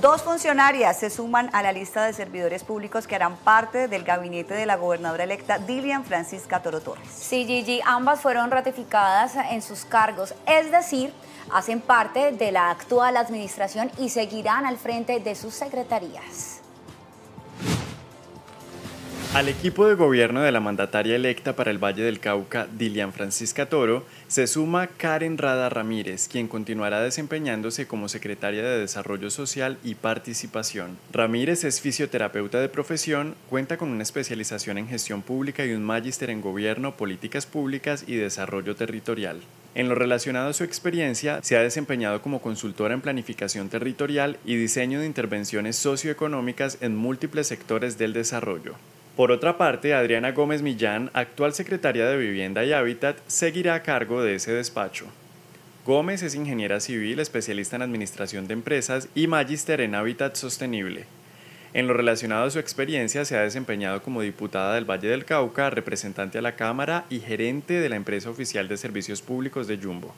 Dos funcionarias se suman a la lista de servidores públicos que harán parte del gabinete de la gobernadora electa Dilian Francisca Toro Torres. Sí, Gigi, ambas fueron ratificadas en sus cargos, es decir, hacen parte de la actual administración y seguirán al frente de sus secretarías. Al equipo de gobierno de la mandataria electa para el Valle del Cauca, Dilian Francisca Toro, se suma Karen Rada Ramírez, quien continuará desempeñándose como secretaria de Desarrollo Social y Participación. Ramírez es fisioterapeuta de profesión, cuenta con una especialización en gestión pública y un magíster en gobierno, políticas públicas y desarrollo territorial. En lo relacionado a su experiencia, se ha desempeñado como consultora en planificación territorial y diseño de intervenciones socioeconómicas en múltiples sectores del desarrollo. Por otra parte, Adriana Gómez Millán, actual secretaria de Vivienda y Hábitat, seguirá a cargo de ese despacho. Gómez es ingeniera civil, especialista en administración de empresas y magíster en hábitat sostenible. En lo relacionado a su experiencia, se ha desempeñado como diputada del Valle del Cauca, representante a la Cámara y gerente de la empresa oficial de servicios públicos de Jumbo.